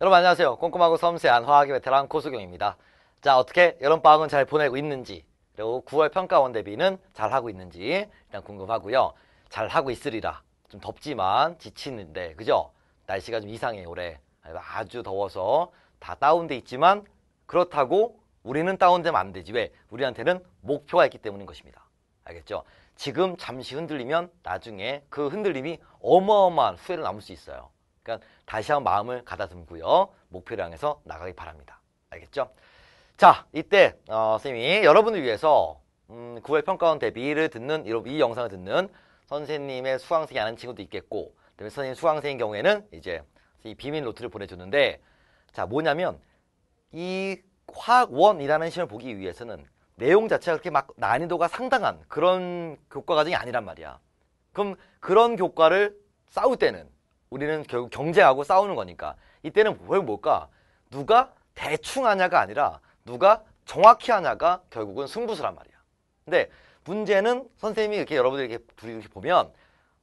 여러분 안녕하세요. 꼼꼼하고 섬세한 화학의 베테랑 고수경입니다. 자, 어떻게 여름방학은 잘 보내고 있는지, 그리고 9월 평가원 대비는 잘 하고 있는지 일단 궁금하고요. 잘 하고 있으리라. 좀 덥지만 지치는데, 그죠? 날씨가 좀 이상해 올해. 아주 더워서 다 다운돼 있지만 그렇다고 우리는 다운되면 안 되지. 왜? 우리한테는 목표가 있기 때문인 것입니다. 알겠죠? 지금 잠시 흔들리면 나중에 그 흔들림이 어마어마한 후회를 남을 수 있어요. 그러니까 다시 한번 마음을 가다듬고요. 목표를 향해서 나가기 바랍니다. 알겠죠? 자, 이때 어, 선생님이 여러분을 위해서 음, 9월 평가원 대비를 듣는 이 영상을 듣는 선생님의 수강생이 아는 친구도 있겠고 그다음에 선생님 수강생인 경우에는 이제 이 비밀 노트를 보내주는데 자 뭐냐면 이 화학원이라는 시험을 보기 위해서는 내용 자체가 그렇게 막 난이도가 상당한 그런 교과 과정이 아니란 말이야. 그럼 그런 교과를 싸울 때는 우리는 결국 경쟁하고 싸우는 거니까 이때는 왜 뭘까? 누가 대충 하냐가 아니라 누가 정확히 하냐가 결국은 승부수란 말이야. 근데 문제는 선생님이 이렇게 여러분들 이렇게 둘이 이렇게 보면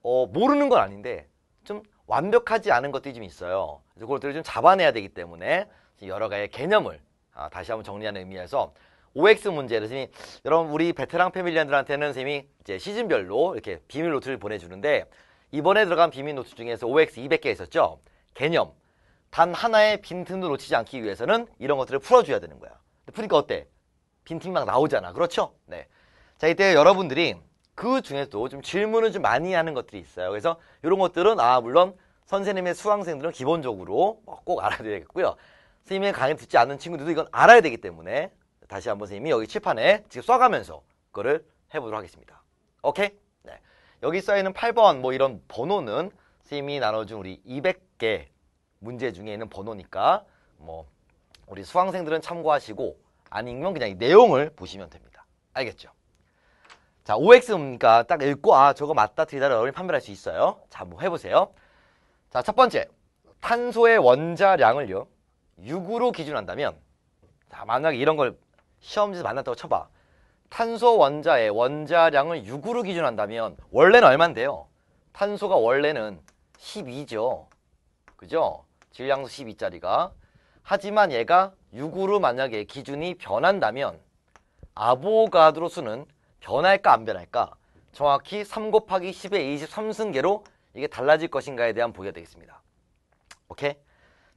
어, 모르는 건 아닌데 좀 완벽하지 않은 것들이 좀 있어요. 그래서 그것들을 좀 잡아내야 되기 때문에 여러 가지 개념을 아, 다시 한번 정리하는 의미에서 OX 문제를 선생님이 여러분 우리 베테랑 패밀리언들한테는 선생님이 이제 시즌별로 이렇게 비밀 노트를 보내주는데 이번에 들어간 비밀 노트 중에서 OX 200개 있었죠. 개념. 단 하나의 빈틈도 놓치지 않기 위해서는 이런 것들을 풀어줘야 되는 거야. 푸니까 어때? 빈틈 막 나오잖아. 그렇죠? 네. 자, 이때 여러분들이 그 중에서도 좀 질문을 좀 많이 하는 것들이 있어요. 그래서 이런 것들은 아 물론 선생님의 수강생들은 기본적으로 꼭 알아야 되겠고요. 선생님의 강의 듣지 않는 친구들도 이건 알아야 되기 때문에 다시 한번 선생님이 여기 칠판에 지금 써가면서 그거를 해보도록 하겠습니다. 오케이? 네. 여기 써있는 8번 뭐 이런 번호는 선생님이 나눠준 우리 200개 문제 중에 있는 번호니까 뭐 우리 수강생들은 참고하시고 아니면 그냥 이 내용을 보시면 됩니다. 알겠죠? 자, OX니까 딱 읽고 아 저거 맞다 틀리다를 여러분이 판별할 수 있어요. 자, 한번 해보세요. 자, 첫 번째 탄소의 원자량을요 6으로 기준한다면 자, 만약에 이런 걸 시험지에서 만났다고 쳐봐. 탄소 원자의 원자량을 6으로 기준한다면 원래는 얼만데요? 탄소가 원래는 12죠. 그죠? 질량수 12짜리가. 하지만 얘가 6으로 만약에 기준이 변한다면 아보가드로 수는 변할까 안 변할까? 정확히 3 곱하기 10의 23승계로 이게 달라질 것인가에 대한 보기가 되겠습니다. 오케이?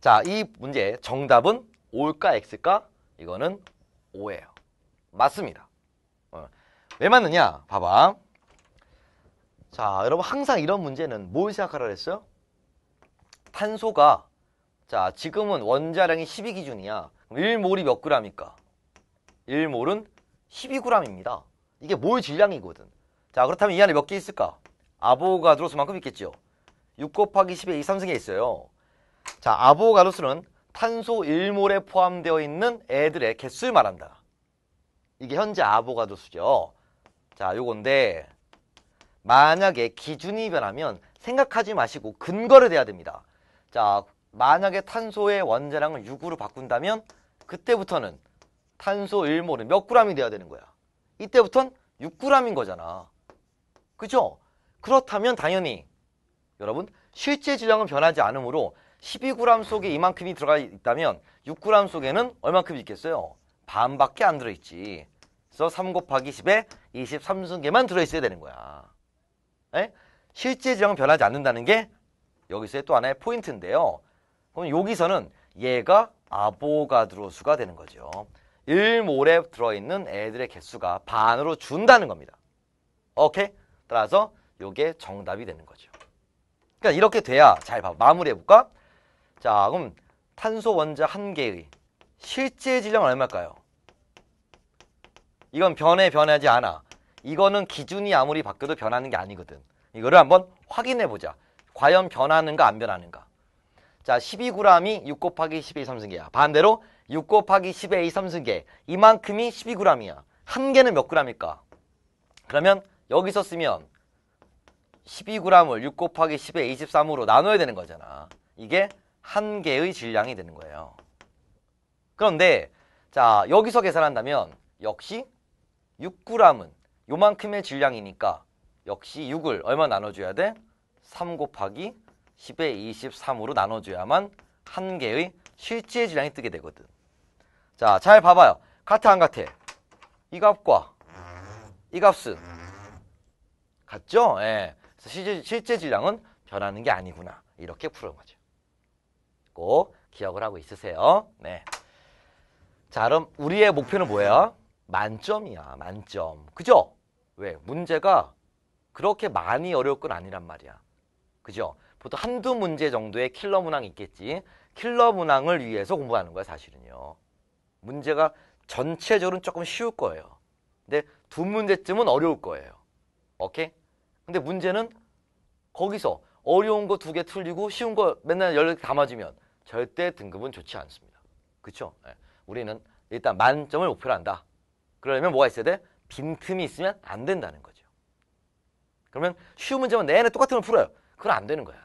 자, 이 문제 정답은 O일까 X일까? 이거는 O예요. 맞습니다. 어. 왜 맞느냐? 봐봐. 자, 여러분 항상 이런 문제는 뭘 생각하라 그랬어요? 탄소가 자, 지금은 원자량이 12기준이야. 1몰이 몇 g입니까? 1몰은 12g입니다. 이게 몰 질량이거든. 자, 그렇다면 이 안에 몇 개 있을까? 아보가드로 수만큼 있겠죠. 6 곱하기 10의 2, 3승에 있어요. 자, 아보가드로수는 탄소 1몰에 포함되어 있는 애들의 개수를 말한다. 이게 현재 아보가드로수죠. 자, 요건데 만약에 기준이 변하면 생각하지 마시고 근거를 대야 됩니다. 자, 만약에 탄소의 원자량을 6으로 바꾼다면 그때부터는 탄소 1몰은 몇 g이 돼야 되는 거야. 이때부터는 6g인 거잖아. 그죠? 그렇다면 당연히 여러분 실제 질량은 변하지 않으므로 12g 속에 이만큼이 들어가 있다면 6g 속에는 얼만큼 있겠어요? 반밖에 안 들어있지. 그래서 3 곱하기 10에 23승계만 들어있어야 되는 거야. 에? 실제 질량은 변하지 않는다는 게 여기서의 또 하나의 포인트인데요. 그럼 여기서는 얘가 아보가드로 수가 되는 거죠. 1몰에 들어있는 애들의 개수가 반으로 준다는 겁니다. 오케이? 따라서 이게 정답이 되는 거죠. 그러니까 이렇게 돼야 잘 봐. 마무리해볼까? 자, 그럼 탄소 원자 한 개의 실제 질량은 얼마일까요? 이건 변해 변하지 않아. 이거는 기준이 아무리 바뀌어도 변하는 게 아니거든. 이거를 한번 확인해 보자. 과연 변하는가 안 변하는가. 자, 12g이 6 곱하기 10의 3승계야. 반대로 6 곱하기 10의 3승계. 이만큼이 12g이야. 한 개는 몇 g일까? 그러면 여기서 쓰면 12g을 6 곱하기 10의 23으로 나눠야 되는 거잖아. 이게 한 개의 질량이 되는 거예요. 그런데 자 여기서 계산한다면 역시 6g은 요만큼의 질량이니까 역시 6을 얼마 나눠줘야 돼? 3 곱하기 10의 23으로 나눠줘야만 한 개의 실제 질량이 뜨게 되거든. 자, 잘 봐봐요. 같아 안 같아? 이 값과 이 값은 같죠? 예. 그래서 실제, 실제 질량은 변하는 게 아니구나. 이렇게 풀은 거죠. 꼭 기억을 하고 있으세요. 네. 자, 그럼 우리의 목표는 뭐야? 만점이야, 만점. 그죠? 왜? 문제가 그렇게 많이 어려울 건 아니란 말이야. 그죠? 보통 한두 문제 정도의 킬러 문항이 있겠지. 킬러 문항을 위해서 공부하는 거야, 사실은요. 문제가 전체적으로는 조금 쉬울 거예요. 근데 두 문제쯤은 어려울 거예요. 오케이? 근데 문제는 거기서 어려운 거 두 개 틀리고 쉬운 거 맨날 열개 다 맞으면 절대 등급은 좋지 않습니다. 그쵸? 예. 우리는 일단 만점을 목표로 한다. 그러려면 뭐가 있어야 돼? 빈틈이 있으면 안 된다는 거죠. 그러면 쉬운 문제만 내내 똑같은 걸 풀어요. 그건 안 되는 거야.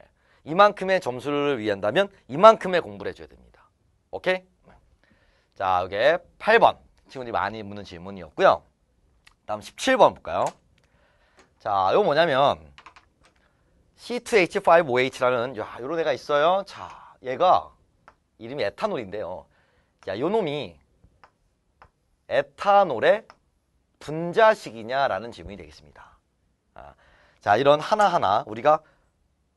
예. 이만큼의 점수를 위한다면 이만큼의 공부를 해줘야 됩니다. 오케이? 자, 이게 8번. 친구들이 많이 묻는 질문이었고요. 다음 17번 볼까요? 자, 이거 뭐냐면 C2H5OH라는 야, 요런 애가 있어요. 자, 얘가 이름이 에탄올인데요. 야, 요 놈이 에탄올의 분자식이냐라는 질문이 되겠습니다. 아, 자, 이런 하나하나 우리가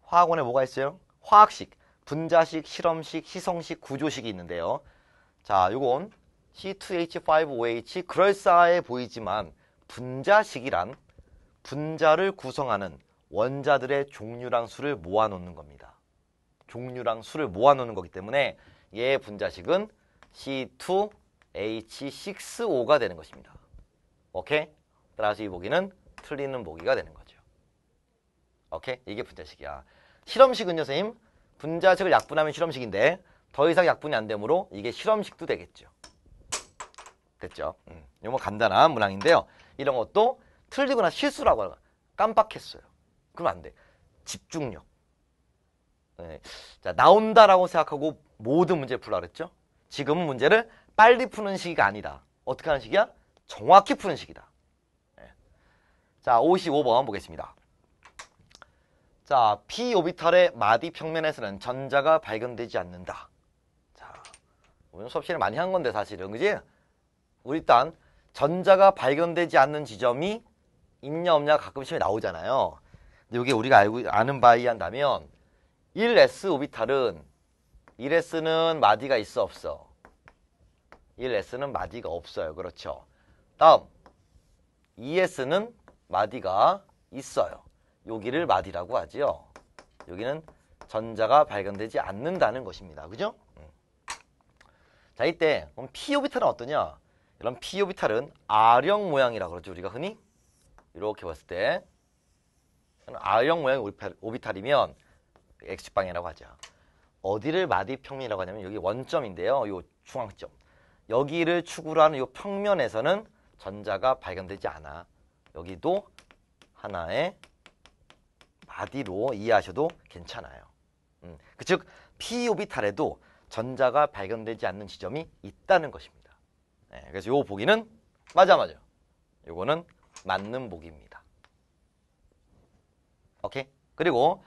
화학원에 뭐가 있어요? 화학식, 분자식, 실험식, 희성식, 구조식이 있는데요. 자, 요건 C2H5OH 그럴싸해 보이지만 분자식이란 분자를 구성하는 원자들의 종류랑 수를 모아놓는 겁니다. 종류랑 수를 모아놓는 거기 때문에 얘의 분자식은 C2H6O가 되는 것입니다. 오케이? 따라서 이 보기는 틀리는 보기가 되는 거죠. 오케이? 이게 분자식이야. 실험식은요, 선생님? 분자식을 약분하면 실험식인데 더 이상 약분이 안 되므로 이게 실험식도 되겠죠. 됐죠? 음, 요거 간단한 문항인데요. 이런 것도 틀리거나 실수라고 하거나 깜빡했어요. 그럼 안 돼. 집중력. 네. 자, 나온다라고 생각하고 모든 문제를 풀라 그랬죠? 지금은 문제를 빨리 푸는 시기가 아니다. 어떻게 하는 시기야? 정확히 푸는 시기다. 네. 자, 55번 보겠습니다. 자, p 오비탈의 마디 평면에서는 전자가 발견되지 않는다. 자, 오늘 수업 시간에 많이 한 건데 사실은 그지? 우리 일단 전자가 발견되지 않는 지점이 있냐 없냐 가끔 시험에 나오잖아요. 근데 이게 우리가 알고 아는 바에 한다면 1s 오비탈은 1s는 마디가 있어 없어? 1s는 마디가 없어요. 그렇죠. 다음 2s는 마디가 있어요. 여기를 마디라고 하지요. 여기는 전자가 발견되지 않는다는 것입니다. 그죠? 음. 자, 이때 그럼 p 오비탈은 어떠냐? 이런 p 오비탈은 R형 모양이라고 그러죠. 우리가 흔히 이렇게 봤을 때 R형 모양의 오비탈이면 X방이라고 하죠. 어디를 마디 평면이라고 하냐면 여기 원점인데요. 요 중앙점. 여기를 축으로 하는 요 평면에서는 전자가 발견되지 않아. 여기도 하나의 마디로 이해하셔도 괜찮아요. 음, 그즉 p 오비탈에도 전자가 발견되지 않는 지점이 있다는 것입니다. 네, 그래서 요 보기는 맞아 맞아. 요거는 맞는 보기입니다. 오케이? 그리고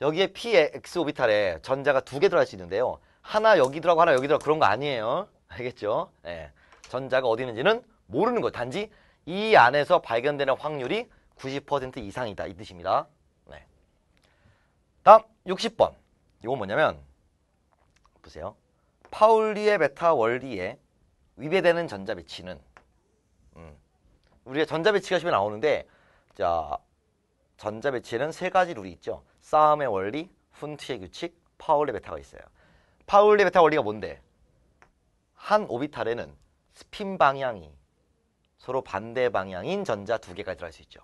여기에 P의 X 오비탈에 전자가 두 개 들어갈 수 있는데요. 하나 여기 들어가고 하나 여기 들어가고 그런 거 아니에요. 알겠죠? 예. 전자가 어디 있는지는 모르는 거. 단지 이 안에서 발견되는 확률이 90% 이상이다. 이 뜻입니다. 네. 다음 60번. 이거 뭐냐면 보세요. 파울리의 배타 원리에 위배되는 전자 배치는 음. 우리가 전자 배치가 시험에 나오는데 자 전자 배치에는 세 가지 룰이 있죠. 쌓음의 원리, 훈트의 규칙, 파울리 배타가 있어요. 파울리 베타 원리가 뭔데? 한 오비탈에는 스핀 방향이 서로 반대 방향인 전자 두 개가 들어갈 수 있죠.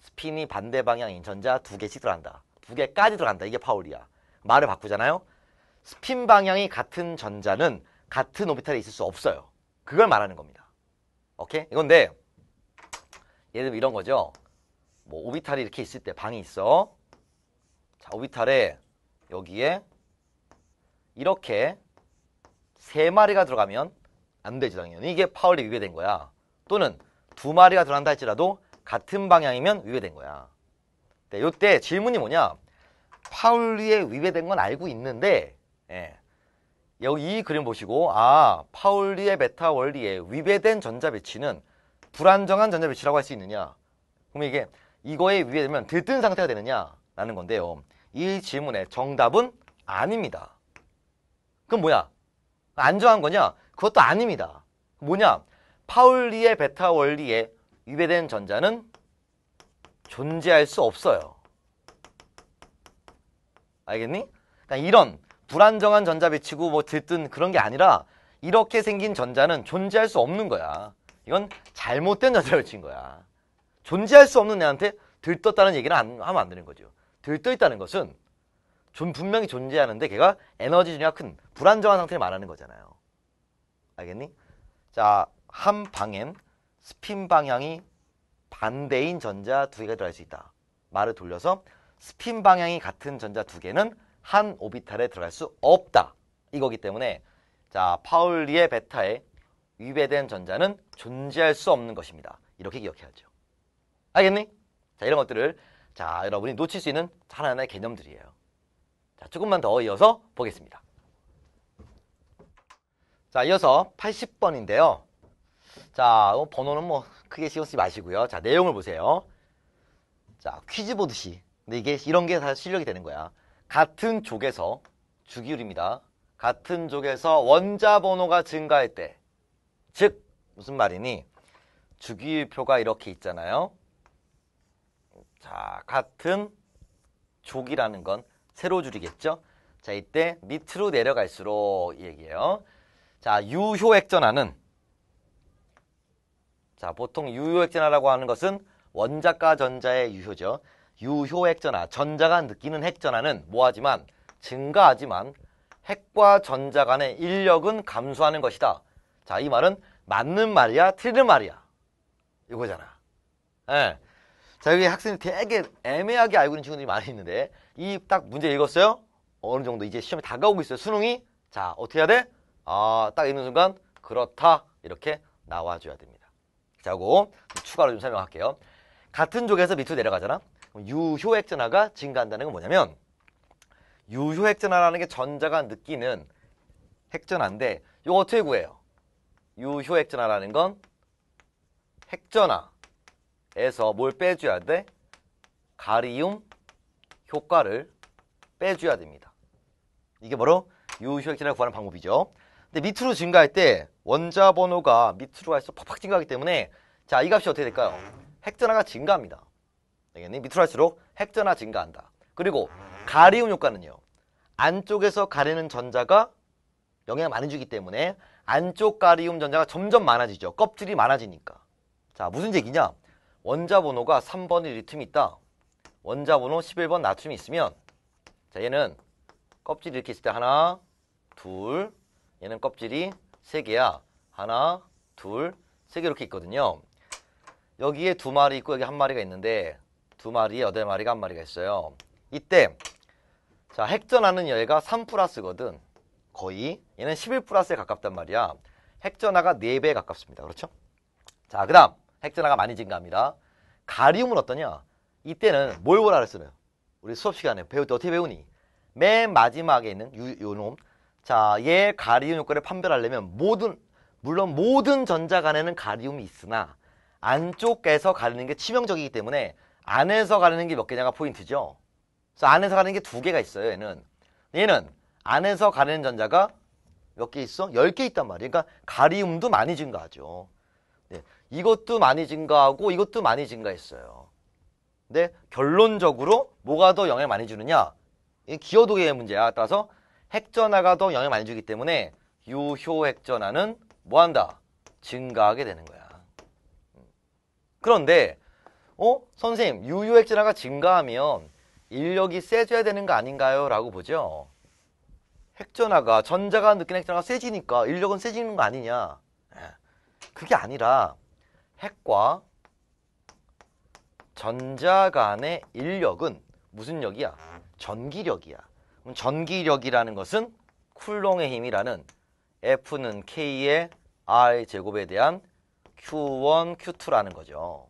스핀이 반대 방향인 전자 두 개씩 들어간다. 두 개까지 들어간다. 이게 파울이야. 말을 바꾸잖아요. 스핀 방향이 같은 전자는 같은 오비탈에 있을 수 없어요. 그걸 말하는 겁니다. 오케이? 이건데 예를 들면 이런 거죠. 뭐 오비탈이 이렇게 있을 때 방이 있어. 자, 오비탈에 여기에 이렇게 세 마리가 들어가면 안 되죠, 당연히. 이게 파울리 위배된 거야. 또는 두 마리가 들어간다 할지라도 같은 방향이면 위배된 거야. 네, 요때 질문이 뭐냐? 파울리에 위배된 건 알고 있는데, 예, 여기 이 그림 보시고 아 파울리의 배타 원리에 위배된 전자 배치는 불안정한 전자 배치라고 할 수 있느냐? 그럼 이게 이거에 위배되면 들뜬 상태가 되느냐 라는 건데요. 이 질문의 정답은 아닙니다. 그럼 뭐야? 안 정한 거냐? 그것도 아닙니다. 뭐냐? 파울리의 베타 원리에 위배된 전자는 존재할 수 없어요. 알겠니? 그러니까 이런 불안정한 전자 배치고 뭐 들뜬 그런 게 아니라 이렇게 생긴 전자는 존재할 수 없는 거야. 이건 잘못된 전자 배치인 거야. 존재할 수 없는 애한테 들떴다는 얘기는 안, 하면 안 되는 거죠. 들떠 있다는 것은 존 분명히 존재하는데 걔가 에너지 준위가 큰 불안정한 상태를 말하는 거잖아요. 알겠니? 자, 한 방엔 스핀 방향이 반대인 전자 두 개가 들어갈 수 있다. 말을 돌려서 스핀 방향이 같은 전자 두 개는 한 오비탈에 들어갈 수 없다. 이거기 때문에 자 파울리의 베타에 위배된 전자는 존재할 수 없는 것입니다. 이렇게 기억해야죠. 알겠니? 자 이런 것들을 자 여러분이 놓칠 수 있는 하나하나의 개념들이에요. 자 조금만 더 이어서 보겠습니다. 자 이어서 80번인데요. 자 어, 번호는 뭐 크게 신경 쓰지 마시고요. 자 내용을 보세요. 자 퀴즈 보듯이 근데 이게 이런 게 다 실력이 되는 거야. 같은 족에서 주기율입니다. 같은 족에서 원자 번호가 증가할 때, 즉 무슨 말이니? 주기율표가 이렇게 있잖아요. 자, 같은 족이라는 건 세로 줄이겠죠? 자, 이때 밑으로 내려갈수록 이 얘기예요. 자, 유효액전하는 자, 보통 유효액전하라고 하는 것은 원자과 전자의 유효죠. 유효핵전화, 전자가 느끼는 핵전화는 뭐하지만 증가하지만 핵과 전자 간의 인력은 감소하는 것이다. 자, 이 말은 맞는 말이야, 틀린 말이야. 이거잖아. 예. 자, 여기 학생이 되게 애매하게 알고 있는 친구들이 많이 있는데 이 딱 문제 읽었어요? 어느 정도 이제 시험이 다가오고 있어요. 수능이. 자, 어떻게 해야 돼? 아, 딱 읽는 순간 그렇다. 이렇게 나와줘야 됩니다. 자, 고 추가로 좀 설명할게요. 같은 쪽에서 밑으로 내려가잖아. 유효액 전화가 증가한다는 건 뭐냐면 유효액 전화라는 게 전자가 느끼는 핵전화인데 이거 어떻게 구해요? 유효액 전화라는 건 핵전화 에서 뭘 빼줘야 돼? 가리움 효과를 빼줘야 됩니다. 이게 바로 유효액전화를 구하는 방법이죠. 근데 밑으로 증가할 때 원자 번호가 밑으로 갈수록 팍팍 증가하기 때문에 자, 이 값이 어떻게 될까요? 핵전화가 증가합니다. 되겠니? 밑으로 할수록 핵전화 증가한다. 그리고 가리움 효과는요. 안쪽에서 가리는 전자가 영향을 많이 주기 때문에 안쪽 가리움 전자가 점점 많아지죠. 껍질이 많아지니까. 자, 무슨 얘기냐? 원자 번호가 3번의 리튬이 있다. 원자 번호 11번 나트륨이 있으면 자, 얘는 껍질이 이렇게 있을 때 하나, 둘, 얘는 껍질이 세 개야. 하나, 둘, 세 개 이렇게 있거든요. 여기에 두 마리 있고 여기 한 마리가 있는데 두 마리, 여덟 마리가 한 마리가 있어요. 이때 자 핵전하는 얘가 3 플러스거든. 거의 얘는 11 플러스에 가깝단 말이야. 핵전하가 4배에 가깝습니다. 그렇죠? 자, 그 다음 핵전하가 많이 증가합니다. 가리움은 어떠냐? 이때는 뭘 보라 그랬어요? 우리 수업 시간에 배울 때 어떻게 배우니? 맨 마지막에 있는 유, 요놈. 자, 얘 가리움 효과를 판별하려면 모든 물론 모든 전자 간에는 가리움이 있으나 안쪽에서 가리는 게 치명적이기 때문에 안에서 가리는 게 몇 개냐가 포인트죠. 그래서 안에서 가리는 게 두 개가 있어요. 얘는 얘는 안에서 가리는 전자가 몇 개 있어? 열 개 있단 말이에요. 그러니까 가리움도 많이 증가하죠. 네, 이것도 많이 증가하고 이것도 많이 증가했어요. 근데 결론적으로 뭐가 더 영향을 많이 주느냐? 이 기여도의 문제야. 따라서 핵전화가 더 영향을 많이 주기 때문에 유효 핵전화는 뭐한다? 증가하게 되는 거야. 그런데 어? 선생님, 유효액진화가 증가하면 인력이 세져야 되는 거 아닌가요? 라고 보죠. 핵전화가, 전자가 느끼는 핵전화가 세지니까 인력은 세지는 거 아니냐. 예. 그게 아니라 핵과 전자 간의 인력은 무슨 력이야? 전기력이야. 그럼 전기력이라는 것은 쿨롱의 힘이라는 F는 K의 R 제곱에 대한 Q1, Q2라는 거죠.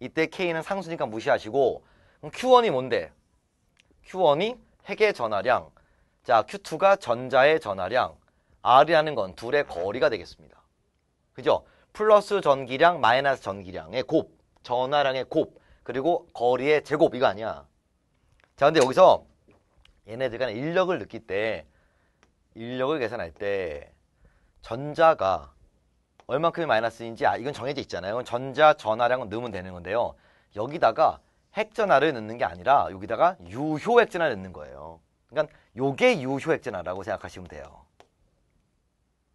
이때 K는 상수니까 무시하시고 Q1이 뭔데? Q1이 핵의 전하량 자 Q2가 전자의 전하량 R이라는 건 둘의 거리가 되겠습니다. 그죠? 플러스 전기량 마이너스 전기량의 곱, 전화량의 곱, 그리고 거리의 제곱 이거 아니야. 자, 근데 여기서 얘네들 간의 인력을 느낄 때 인력을 계산할 때 전자가 얼만큼이 마이너스인지 아, 이건 정해져 있잖아요. 이건 전자 전화량은 넣으면 되는 건데요. 여기다가 핵전화를 넣는 게 아니라 여기다가 유효 핵전화를 넣는 거예요. 그러니까 요게 유효 핵전화라고 생각하시면 돼요.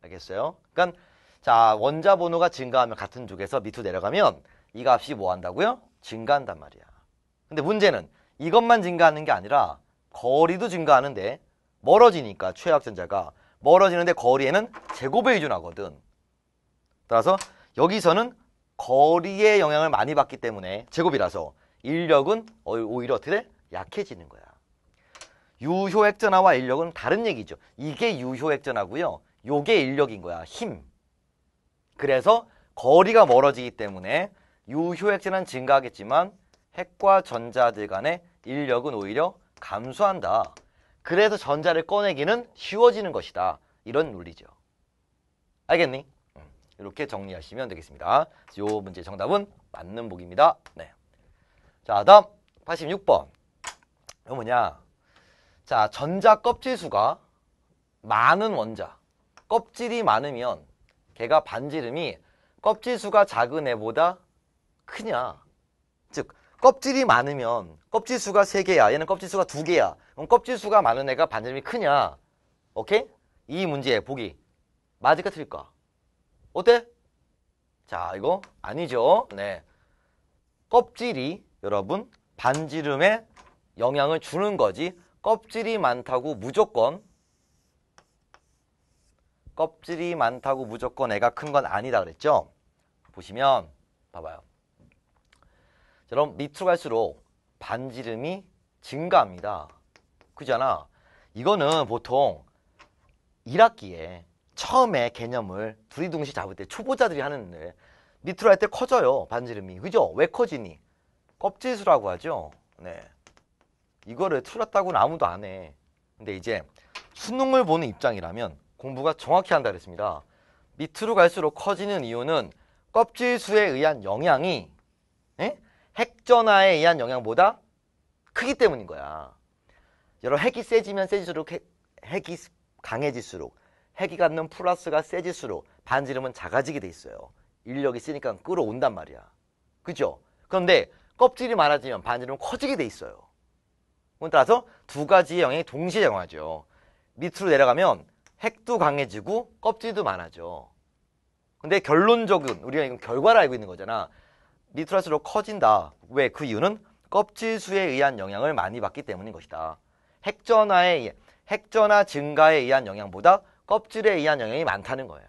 알겠어요? 그러니까 자 원자 번호가 증가하면 같은 쪽에서 밑으로 내려가면 이 값이 뭐 한다고요? 증가한단 말이야. 근데 문제는 이것만 증가하는 게 아니라 거리도 증가하는데 멀어지니까 최악전자가 멀어지는데 거리에는 제곱에 의존하거든. 따라서 여기서는 거리의 영향을 많이 받기 때문에 제곱이라서 인력은 오히려 어떻게 돼? 약해지는 거야. 유효 핵전화와 인력은 다른 얘기죠. 이게 유효 핵전화고요. 요게 인력인 거야. 힘. 그래서 거리가 멀어지기 때문에 유효 핵전화는 증가하겠지만 핵과 전자들 간의 인력은 오히려 감소한다. 그래서 전자를 꺼내기는 쉬워지는 것이다. 이런 논리죠. 알겠니? 이렇게 정리하시면 되겠습니다. 이 문제 정답은 맞는 복입니다. 네. 자, 다음 86번. 이거 뭐냐? 자, 전자 껍질 수가 많은 원자. 껍질이 많으면 걔가 반지름이 껍질 수가 작은 애보다 크냐? 즉, 껍질이 많으면 껍질 수가 3개야. 얘는 껍질 수가 2개야. 그럼 껍질 수가 많은 애가 반지름이 크냐? 오케이? 이 문제의 보기. 맞을까 틀릴까? 어때? 자, 이거 아니죠. 네. 껍질이 여러분 반지름에 영향을 주는 거지. 껍질이 많다고 무조건 껍질이 많다고 무조건 애가 큰 건 아니다 그랬죠? 보시면 봐봐요. 여러분 밑으로 갈수록 반지름이 증가합니다. 그잖아. 이거는 보통 1학기에 처음에 개념을 두리둥실 잡을 때 초보자들이 하는데 밑으로 할 때 커져요. 반지름이. 그죠? 왜 커지니? 껍질수라고 하죠. 네. 이거를 틀었다고는 아무도 안 해. 근데 이제 수능을 보는 입장이라면 공부가 정확히 한다 그랬습니다. 밑으로 갈수록 커지는 이유는 껍질 수에 의한 영향이 에? 핵전화에 의한 영향보다 크기 때문인 거야. 여러 핵이 세지면 세질수록 핵, 핵이 강해질수록 핵이 갖는 플러스가 세질수록 반지름은 작아지게 돼 있어요. 인력이 세니까 끌어온단 말이야. 그죠? 그런데 껍질이 많아지면 반지름은 커지게 돼 있어요. 따라서 두 가지의 영향이 동시에 작용하죠. 밑으로 내려가면 핵도 강해지고 껍질도 많아져. 근데 결론적은 우리가 이건 결과를 알고 있는 거잖아. 할수록 커진다. 왜? 그 이유는 껍질 수에 의한 영향을 많이 받기 때문인 것이다. 핵전화에 핵전화 증가에 의한 영향보다 껍질에 의한 영향이 많다는 거야.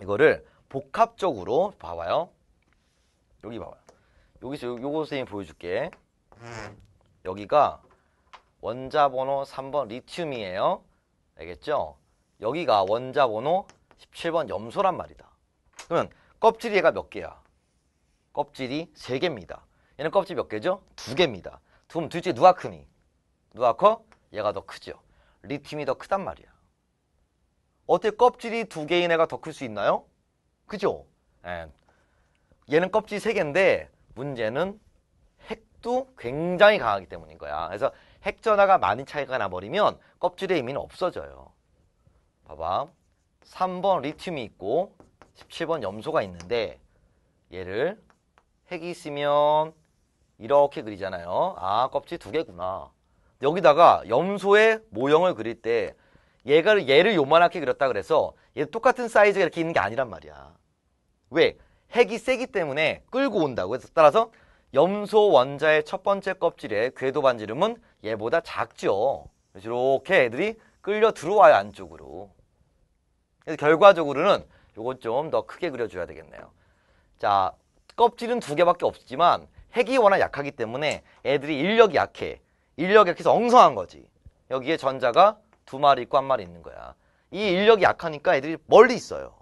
이거를 복합적으로 봐봐요. 여기 봐봐요. 여기서 요, 요거 선생님 보여줄게. 여기가 원자 번호 3번 리튬이에요. 알겠죠? 여기가 원자 번호 17번 염소란 말이다. 그러면 껍질이 얘가 몇 개야? 껍질이 3개입니다. 얘는 껍질 몇 개죠? 2개입니다. 그럼 둘째 누가 크니? 누가 커? 얘가 더 크죠. 리튬이 더 크단 말이야. 어떻게 껍질이 두 개인 애가 더 클 수 있나요? 그죠? 예. 얘는 껍질 세 개인데 문제는 핵도 굉장히 강하기 때문인 거야. 그래서 핵전화가 많이 차이가 나버리면 껍질의 의미는 없어져요. 봐봐. 3번 리튬이 있고 17번 염소가 있는데 얘를 핵이 있으면 이렇게 그리잖아요. 아 껍질 두 개구나. 여기다가 염소의 모형을 그릴 때 얘가 얘를 요만하게 그렸다 그래서 얘 똑같은 사이즈가 이렇게 있는 게 아니란 말이야. 왜? 핵이 세기 때문에 끌고 온다고. 그래서 따라서 염소 원자의 첫 번째 껍질의 궤도 반지름은 얘보다 작죠. 이렇게 애들이 끌려 들어와요 안쪽으로. 그래서 결과적으로는 요것 좀더 크게 그려줘야 되겠네요. 자, 껍질은 두 개밖에 없지만 핵이 워낙 약하기 때문에 애들이 인력이 약해. 인력이 약해서 엉성한 거지. 여기에 전자가 두 마리 있고 한 마리 있는 거야. 이 인력이 약하니까 애들이 멀리 있어요.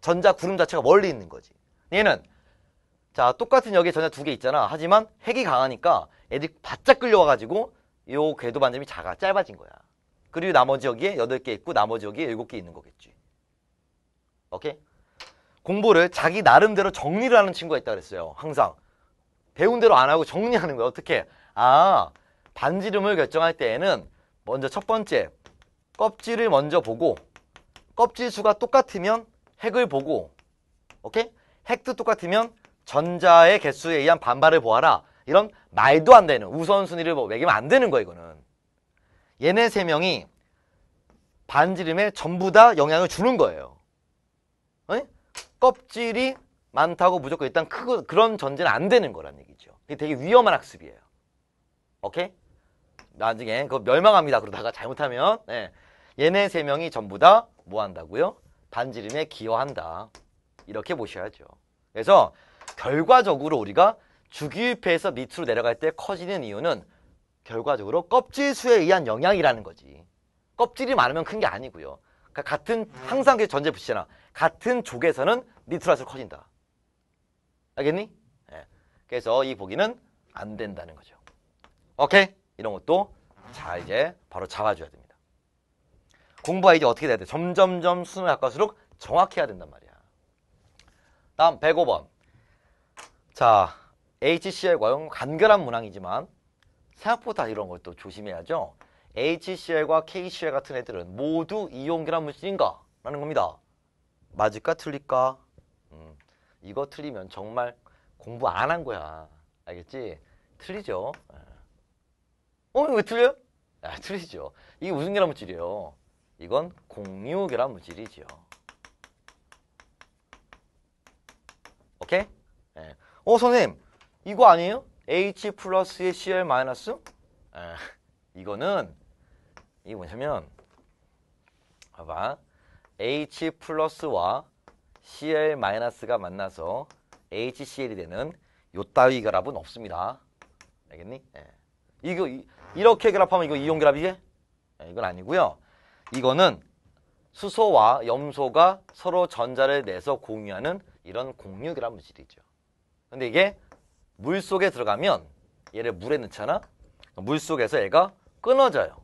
전자 구름 자체가 멀리 있는 거지. 얘는 자 똑같은 여기에 전자 두 개 있잖아. 하지만 핵이 강하니까 애들이 바짝 끌려와가지고 요 궤도 반점이 작아 짧아진 거야. 그리고 나머지 여기에 8개 있고 나머지 여기에 7개 있는 거겠지. 오케이? 공부를 자기 나름대로 정리를 하는 친구가 있다 그랬어요. 항상. 배운 대로 안 하고 정리하는 거야. 어떻게? 아, 반지름을 결정할 때에는 먼저 첫 번째 껍질을 먼저 보고 껍질 수가 똑같으면 핵을 보고 오케이? 핵도 똑같으면 전자의 개수에 의한 반발을 보아라. 이런 말도 안 되는 우선순위를 뭐 매기면 안 되는 거야, 이거는. 얘네 세 명이 반지름에 전부 다 영향을 주는 거예요. 어? 껍질이 많다고 무조건 일단 크고 그런 전제는 안 되는 거란 얘기죠. 이게 되게 위험한 학습이에요. 오케이? 나중에 그거 멸망합니다. 그러다가 잘못하면 네. 얘네 세 명이 전부 다 뭐 한다고요? 반지름에 기여한다. 이렇게 보셔야죠. 그래서 결과적으로 우리가 주기율표에서 밑으로 내려갈 때 커지는 이유는 결과적으로 껍질 수에 의한 영향이라는 거지. 껍질이 많으면 큰 게 아니고요. 그러니까 같은 항상 그 전제 붙이잖아. 같은 족에서는 밑으로 갈수록 커진다. 알겠니? 예. 그래서 이 보기는 안 된다는 거죠. 오케이? 이런 것도 자 이제 바로 잡아줘야 됩니다. 공부가 이제 어떻게 돼야 돼? 점점점 수능에 가까울수록 정확해야 된단 말이야. 다음 105번. 자, HCl과 간결한 문항이지만 생각보다 이런 것도 조심해야죠. HCl과 KCl 같은 애들은 모두 이온결합 물질인가? 라는 겁니다. 맞을까 틀릴까? 음, 이거 틀리면 정말 공부 안 한 거야. 알겠지? 틀리죠? 예. 어, 왜 틀려요? 아, 틀리죠. 이게 무슨 결합 물질이에요? 이건 공유 결합 물질이죠. 오케이? 예. 어, 선생님, 이거 아니에요? H 플러스의 Cl 마이너스? 예. 이거는, 이게 뭐냐면, 봐봐. H 플러스와 Cl 마이너스가 만나서 HCl이 되는 요 따위 결합은 없습니다. 알겠니? 예. 이거, 이, 이렇게 결합하면 이거 이온 결합이게? 예, 이건 아니고요. 이거는 수소와 염소가 서로 전자를 내서 공유하는 이런 공유 결합 물질이죠. 근데 이게 물 속에 들어가면 얘를 물에 넣잖아? 물 속에서 얘가 끊어져요.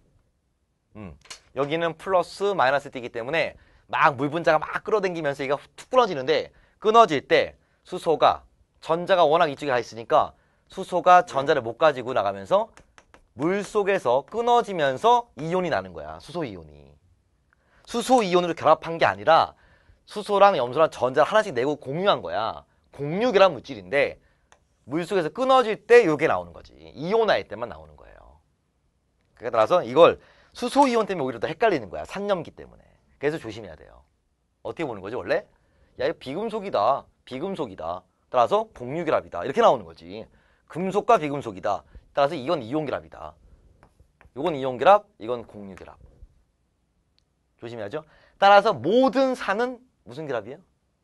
음, 여기는 플러스 마이너스 띄기 때문에 막 물 분자가 막 끌어당기면서 얘가 툭 끊어지는데 끊어질 때 수소가 전자가 워낙 이쪽에 가 있으니까 수소가 전자를 못 가지고 나가면서 물 속에서 끊어지면서 이온이 나는 거야. 수소 이온이. 수소 이온으로 결합한 게 아니라 수소랑 염소랑 전자를 하나씩 내고 공유한 거야. 공유결합 물질인데 물 속에서 끊어질 때 이게 나오는 거지. 이온화일 때만 나오는 거예요. 그러니까 따라서 이걸 수소 이온 때문에 오히려 더 헷갈리는 거야. 산염기 때문에. 그래서 조심해야 돼요. 어떻게 보는 거지 원래? 야 이거 비금속이다. 비금속이다. 따라서 공유결합이다. 이렇게 나오는 거지. 금속과 비금속이다. 따라서 이건 이온결합이다. 이건 이온결합, 이건 공유결합. 조심해야죠. 따라서 모든 산은 무슨 결합이에요?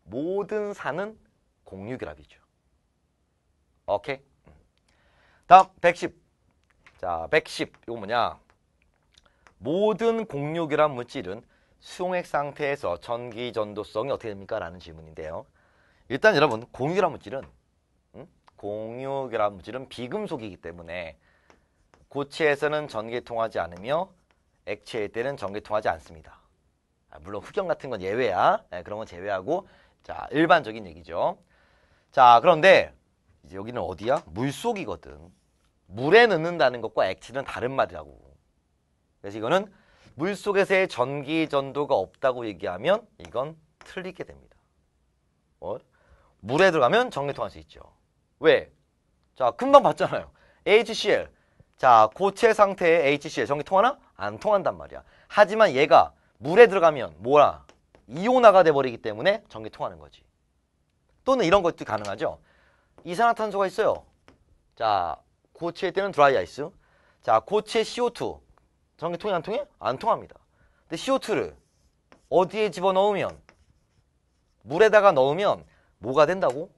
모든 산은 공유결합이죠. 오케이. 다음 110. 자, 110. 이거 뭐냐? 모든 공유결합 물질은 수용액 상태에서 전기 전도성이 어떻게 됩니까? 라는 질문인데요. 일단 여러분, 공유결합 물질은 음? 공유결합 물질은 비금속이기 때문에 고체에서는 전기 통하지 않으며 액체일 때는 전기 통하지 않습니다. 아, 물론 흑연 같은 건 예외야. 네, 그런 건 제외하고 자 일반적인 얘기죠. 자 그런데 이제 여기는 어디야? 물속이거든. 물에 넣는다는 것과 액체는 다른 말이라고. 그래서 이거는 물속에서의 전기 전도가 없다고 얘기하면 이건 틀리게 됩니다. 어? 물에 들어가면 전기 통할 수 있죠. 왜? 자 금방 봤잖아요. HCl. 자 고체 상태의 HCl 전기 통하나? 안 통한단 말이야. 하지만 얘가 물에 들어가면 뭐라? 이온화가 돼버리기 때문에 전기 통하는 거지. 또는 이런 것도 가능하죠. 이산화탄소가 있어요. 자, 고체일 때는 드라이 아이스. 자, 고체 CO2. 전기 통해 안 통해? 안 통합니다. 근데 CO2를 어디에 집어넣으면 물에다가 넣으면 뭐가 된다고?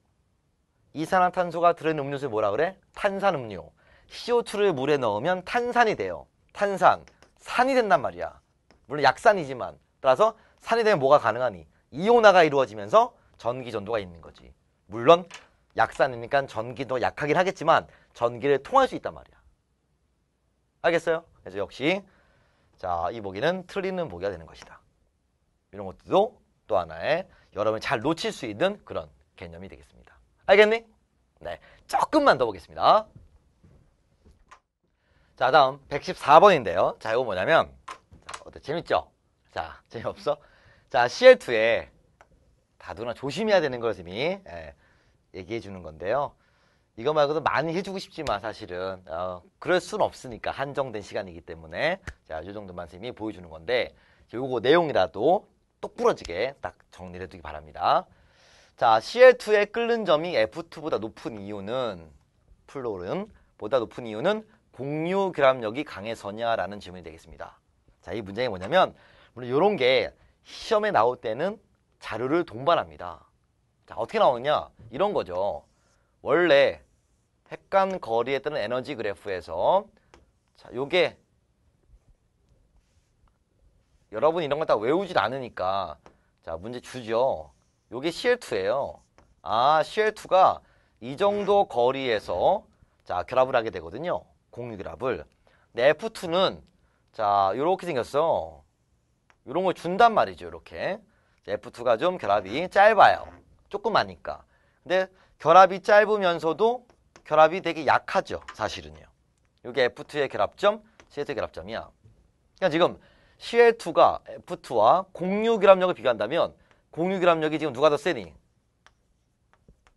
이산화탄소가 들어있는 음료수를 뭐라 그래? 탄산음료. CO2를 물에 넣으면 탄산이 돼요. 탄산. 산이 된단 말이야. 물론 약산이지만 따라서 산이 되면 뭐가 가능하니? 이온화가 이루어지면서 전기 전도가 있는 거지. 물론 약산이니까 전기도 약하긴 하겠지만 전기를 통할 수 있단 말이야. 알겠어요? 그래서 역시 자, 이 보기는 틀리는 보기가 되는 것이다. 이런 것들도 또 하나의 여러분이 잘 놓칠 수 있는 그런 개념이 되겠습니다. 알겠니? 네. 조금만 더 보겠습니다. 자, 다음 114번인데요. 자, 이거 뭐냐면 자, 어때? 재밌죠? 자, 재미없어? 자, CL2에 다 누나 조심해야 되는 걸 쌤이 예, 얘기해 주는 건데요. 이거 말고도 많이 해주고 싶지만 사실은 어, 그럴 수는 없으니까 한정된 시간이기 때문에 자, 이 정도만 쌤이 보여주는 건데 요거 내용이라도 똑부러지게 딱 정리를 해두기 바랍니다. 자, CL2의 끓는 점이 F2보다 높은 이유는 플로른 보다 높은 이유는 공유 결합력이 강해서냐라는 질문이 되겠습니다. 자, 이 문장이 뭐냐면 물론 이런 게 시험에 나올 때는 자료를 동반합니다. 자, 어떻게 나오느냐? 이런 거죠. 원래 핵간 거리에 뜨는 에너지 그래프에서 자, 요게 여러분 이런 걸다 외우질 않으니까 자, 문제 주죠. 요게 CL2예요. 아, CL2가 이 정도 거리에서 자, 결합을 하게 되거든요. 공유 결합을. 근데 F2는 자, 요렇게 생겼어. 요런 걸 준단 말이죠, 이렇게. F2가 좀 결합이 짧아요. 조그마니까. 근데 결합이 짧으면서도 결합이 되게 약하죠, 사실은요. 이게 F2의 결합점, CL2의 결합점이야. 그러니까 지금 CL2가 F2와 공유 결합력을 비교한다면 공유 결합력이 지금 누가 더 세니?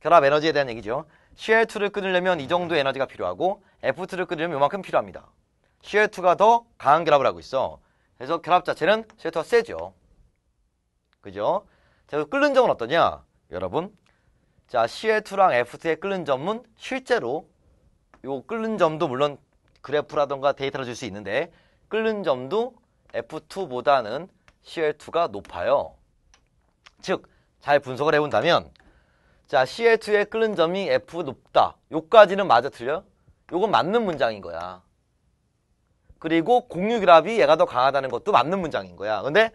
결합 에너지에 대한 얘기죠. CL2를 끊으려면 이 정도 에너지가 필요하고 F2를 끊으려면 이만큼 필요합니다. CL2가 더 강한 결합을 하고 있어. 그래서 결합 자체는 CL2가 세죠. 그죠? 자, 끓는 점은 어떠냐? 여러분. 자, CL2랑 F2의 끓는 점은 실제로 요 끓는 점도 물론 그래프라던가 데이터를 줄 수 있는데 끓는 점도 F2보다는 CL2가 높아요. 즉, 잘 분석을 해본다면 자, CL2의 끓는 점이 F 높다. 요까지는 맞아 틀려? 요건 맞는 문장인 거야. 그리고 공유 결합이 얘가 더 강하다는 것도 맞는 문장인 거야. 근데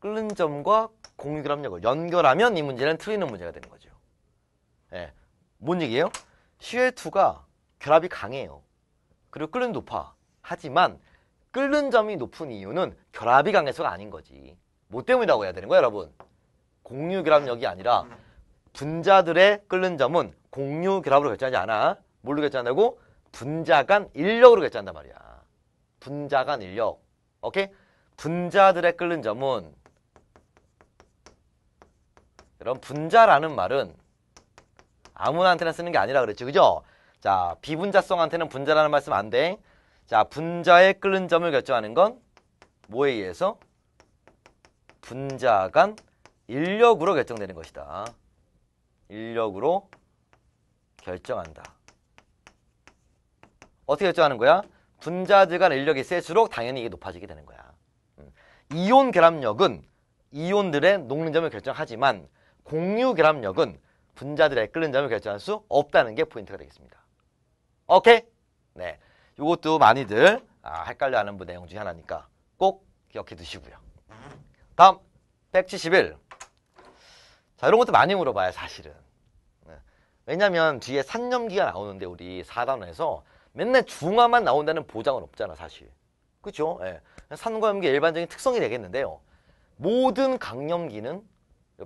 끓는 점과 공유 결 합력을 연결하면 이 문제는 틀리는 문제가 되는 거죠. 예. 뭔 얘기예요? CL2가 결합이 강해요. 그리고 끓는 높아. 하지만 끓는 점이 높은 이유는 결합이 강해서가 아닌 거지. 뭐 때문이라고 해야 되는 거야, 여러분? 공유 결합력이 아니라 분자들의 끓는 점은 공유 결합으로 결정하지 않아. 뭘로 결정한다고? 분자 간 인력으로 결정한단 말이야. 분자 간 인력. 오케이? 분자들의 끓는 점은 여러분 분자라는 말은 아무나한테나 쓰는 게 아니라 그랬죠. 그죠? 자, 비분자성한테는 분자라는 말씀 안 돼. 자, 분자의 끓는 점을 결정하는 건 뭐에 의해서? 분자 간 인력으로 결정되는 것이다. 인력으로 결정한다. 어떻게 결정하는 거야? 분자들 간 인력이 세수록 당연히 이게 높아지게 되는 거야. 음. 이온 결합력은 이온들의 녹는 점을 결정하지만 공유 결합력은 분자들의 끓는 점을 결정할 수 없다는 게 포인트가 되겠습니다. 오케이? 네. 이것도 많이들 아, 헷갈려하는 내용 중에 하나니까 꼭 기억해 두시고요. 다음 171. 자 이런 것도 많이 물어봐요 사실은. 네. 왜냐면 뒤에 산염기가 나오는데 우리 4단원에서 맨날 중화만 나온다는 보장은 없잖아 사실. 그죠? 예. 산과 염기의 일반적인 특성이 되겠는데요. 모든 강염기는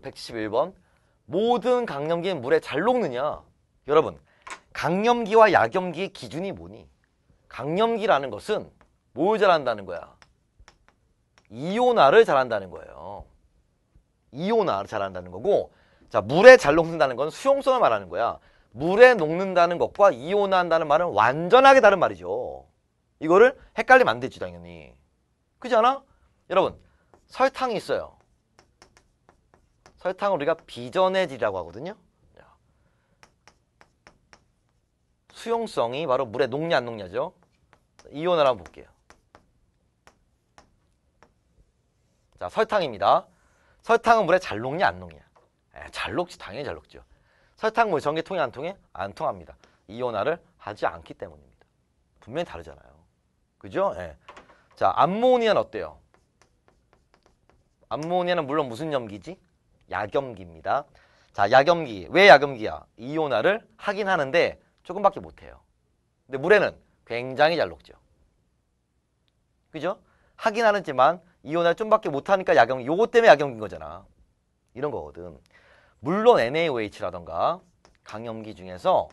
171번 모든 강염기는 물에 잘 녹느냐? 여러분 강염기와 약염기의 기준이 뭐니? 강염기라는 것은 뭘 잘한다는 거야? 이온화를 잘한다는 거예요. 이온화를 잘한다는 거고 자 물에 잘 녹는다는 건 수용성을 말하는 거야. 물에 녹는다는 것과 이온화한다는 말은 완전하게 다른 말이죠. 이거를 헷갈리면 안 되지 당연히. 그렇지 않아? 여러분 설탕이 있어요. 설탕을 우리가 비전해질이라고 하거든요. 수용성이 바로 물에 녹냐 안 녹냐죠. 이온을 한번 볼게요. 자, 설탕입니다. 설탕은 물에 잘 녹냐 안 녹냐? 에, 잘 녹지 당연히 잘 녹죠. 설탕 물 전기 통해 안 통해? 안 통합니다. 이온화를 하지 않기 때문입니다. 분명히 다르잖아요. 그죠? 예. 자, 암모니아는 어때요? 암모니아는 물론 무슨 염기지? 약염기입니다. 자, 약염기. 왜 약염기야? 이온화를 하긴 하는데 조금밖에 못해요. 근데 물에는 굉장히 잘 녹죠. 그죠? 하긴 하는지만 이온화 좀밖에 못하니까 약염 요거 때문에 약염긴 거잖아. 이런 거거든. 물론 NaOH라던가 강염기 중에서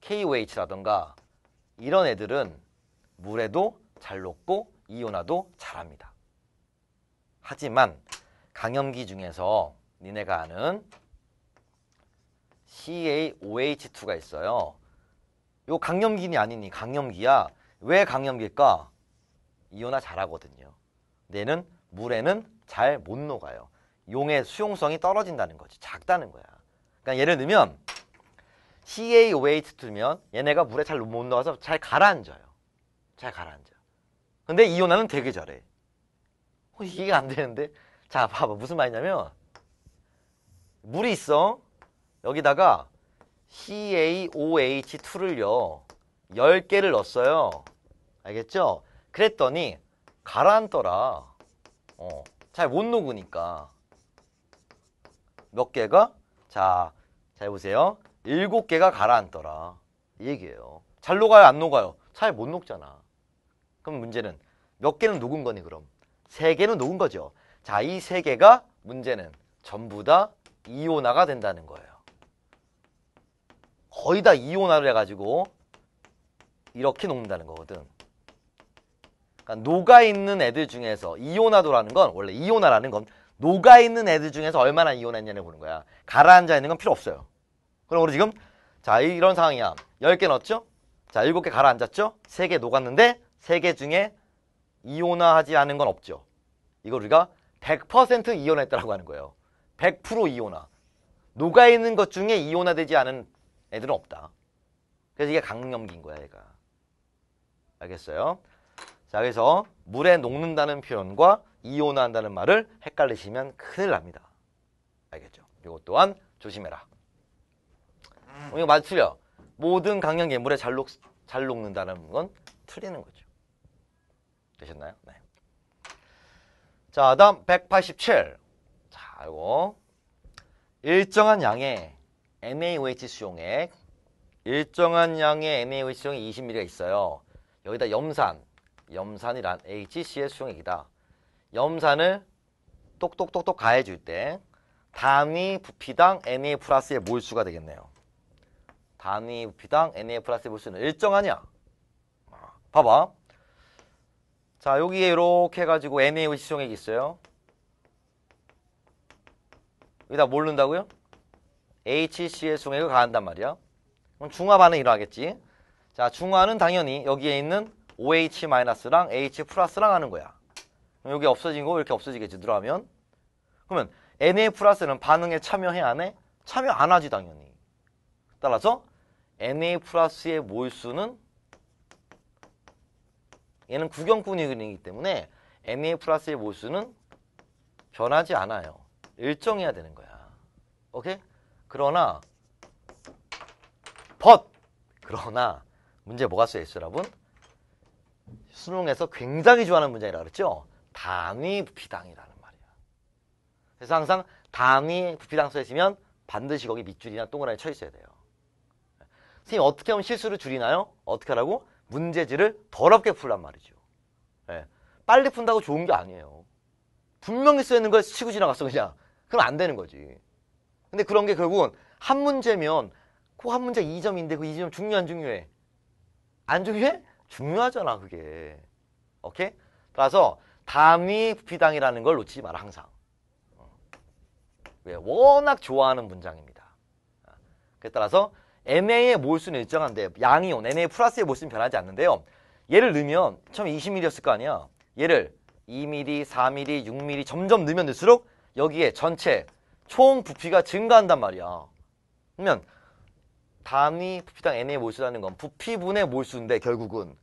KOH라던가 이런 애들은 물에도 잘 녹고 이온화도 잘합니다. 하지만 강염기 중에서 니네가 아는 CaOH2가 있어요. 요 강염기니 아니니 강염기야. 왜 강염기일까? 이온화 잘하거든요. 얘는 물에는 잘 못 녹아요. 용의 수용성이 떨어진다는 거지. 작다는 거야. 그러니까 예를 들면 CaOH2면 얘네가 물에 잘 못 녹아서 잘 가라앉아요. 잘 가라앉아. 근데 이온화는 되게 잘해. 어, 이게 안 되는데? 자, 봐봐. 무슨 말이냐면 물이 있어. 여기다가 CaOH2를요. 10개를 넣었어요. 알겠죠? 그랬더니 가라앉더라. 어, 잘 못 녹으니까. 몇 개가? 자, 잘 보세요. 7개가 가라앉더라. 이 얘기예요. 잘 녹아요, 안 녹아요? 잘 못 녹잖아. 그럼 문제는 몇 개는 녹은 거니 그럼? 3개는 녹은 거죠. 자, 이 3개가 문제는 전부 다 이온화가 된다는 거예요. 거의 다 이온화를 해가지고 이렇게 녹는다는 거거든. 그러니까 녹아있는 애들 중에서 이온화도라는 건 원래 이온화라는 건 녹아있는 애들 중에서 얼마나 이온했냐를 보는 거야. 가라앉아 있는 건 필요 없어요. 그럼 우리 지금 자 이런 상황이야. 10개 넣었죠? 자 7개 가라앉았죠? 3개 녹았는데 3개 중에 이온화하지 않은 건 없죠. 이거 우리가 100% 이온화했다라고 하는 거예요. 100% 이온화. 녹아있는 것 중에 이온화되지 않은 애들은 없다. 그래서 이게 강염기인 거야, 얘가. 알겠어요? 자, 그래서 물에 녹는다는 표현과 이온화한다는 말을 헷갈리시면 큰일 납니다. 알겠죠? 이것 또한 조심해라. 어, 이거 맞 틀려. 모든 강염기 물에 잘, 녹, 잘 녹는다는 건 틀리는 거죠. 되셨나요? 네. 자, 다음 187. 자, 이거 일정한 양의 NaOH 수용액 일정한 양의 NaOH 수용액 20ml가 있어요. 여기다 염산, 염산이란 HCl 수용액이다. 염산을 똑똑똑똑 가해줄 때 단위 부피당 Na 플러스의 몰수가 되겠네요. 단위 부피당 Na 플러스의 몰수는 일정하냐? 봐봐. 자, 여기에 이렇게 해가지고 NaOH 수용액이 있어요. 여기다 뭘 넣는다고요? HCl 수용액을 가한단 말이야. 그럼 중화 반응이 일어나겠지. 자, 중화는 당연히 여기에 있는 OH-랑 H 플러스랑 하는 거야. 여기 없어진 거 이렇게 없어지겠지, 들어가면. 그러면 Na 플러스는 반응에 참여해, 안 해? 참여 안 하지, 당연히. 따라서 Na 플러스의 몰수는 얘는 구경꾼이기 때문에 Na 플러스의 몰수는 변하지 않아요. 일정해야 되는 거야. 오케이? 그러나 but 그러나 문제 뭐가 쓰여 있어 여러분? 수능에서 굉장히 좋아하는 문장이라 그랬죠? 단위 부피당이라는 말이야. 그래서 항상 단위 부피당 써 있으면 반드시 거기 밑줄이나 동그라미 쳐 있어야 돼요. 선생님 어떻게 하면 실수를 줄이나요? 어떻게 하라고? 문제지를 더럽게 풀란 말이죠. 예. 빨리 푼다고 좋은 게 아니에요. 분명히 쓰여 있는 걸 치고 지나갔어 그냥. 그럼 안 되는 거지. 근데 그런 게 결국은 한 문제면 그 한 문제 2점인데 그 2점 중요 안 중요해? 안 중요해? 중요하잖아 그게. 오케이? 따라서 단위 부피당이라는 걸 놓치지 마라 항상. 어. 왜? 워낙 좋아하는 문장입니다. 그에 따라서 NA의 몰수는 일정한데 양이온 NA 플러스의 몰수는 변하지 않는데요. 얘를 넣으면 처음에 20ml였을 거 아니야. 얘를 2mm, 4mm, 6mm 점점 넣으면 넣을수록 여기에 전체 총 부피가 증가한단 말이야. 그러면 단위 부피당 NA 몰수라는 건 부피분의 몰수인데 결국은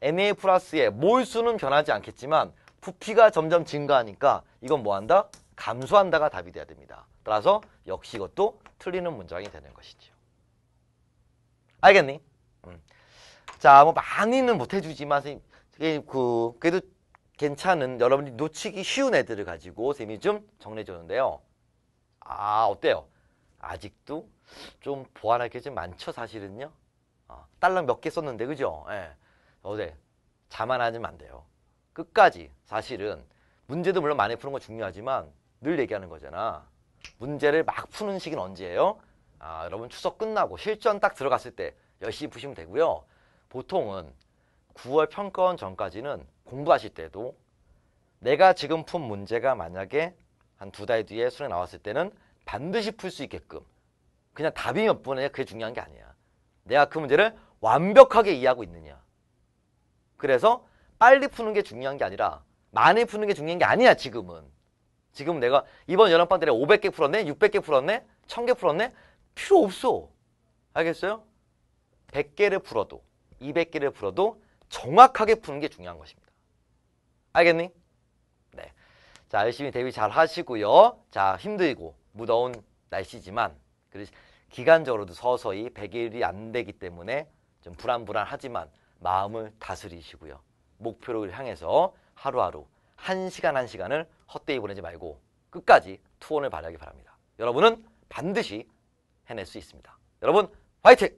NA 플러스의 몰수는 변하지 않겠지만 부피가 점점 증가하니까 이건 뭐한다? 감소한다가 답이 돼야 됩니다. 따라서 역시 이것도 틀리는 문장이 되는 것이죠. 알겠니? 음. 자, 뭐 많이는 못 해주지만 선생님, 그 그래도 괜찮은 여러분이 놓치기 쉬운 애들을 가지고 선생님이 좀 정리해줬는데요. 아 어때요? 아직도 좀 보완할 게 좀 많죠 사실은요. 어, 딸랑 몇 개 썼는데 그죠? 예. 어제 자만하지면 안 돼요. 끝까지 사실은 문제도 물론 많이 푸는 건 중요하지만 늘 얘기하는 거잖아. 문제를 막 푸는 시기는 언제예요? 아, 여러분 추석 끝나고 실전 딱 들어갔을 때 열심히 푸시면 되고요. 보통은 9월 평가원 전까지는 공부하실 때도 내가 지금 푼 문제가 만약에 한 두 달 뒤에 수능에 나왔을 때는 반드시 풀 수 있게끔 그냥 답이 몇 분에 그게 중요한 게 아니야. 내가 그 문제를 완벽하게 이해하고 있느냐. 그래서 빨리 푸는 게 중요한 게 아니라 많이 푸는 게 중요한 게 아니야, 지금은. 지금 내가 이번 여름방 때에 500개 풀었네? 600개 풀었네? 1000개 풀었네? 필요 없어. 알겠어요? 100개를 풀어도 200개를 풀어도 정확하게 푸는 게 중요한 것입니다. 알겠니? 네. 자, 열심히 대비 잘 하시고요. 자, 힘들고 무더운 날씨지만 그래서 기간적으로도 서서히 100일이 안 되기 때문에 좀 불안불안하지만 마음을 다스리시고요. 목표를 향해서 하루하루 한 시간 한 시간을 헛되이 보내지 말고 끝까지 투혼을 발휘하기 바랍니다. 여러분은 반드시 해낼 수 있습니다. 여러분 화이팅!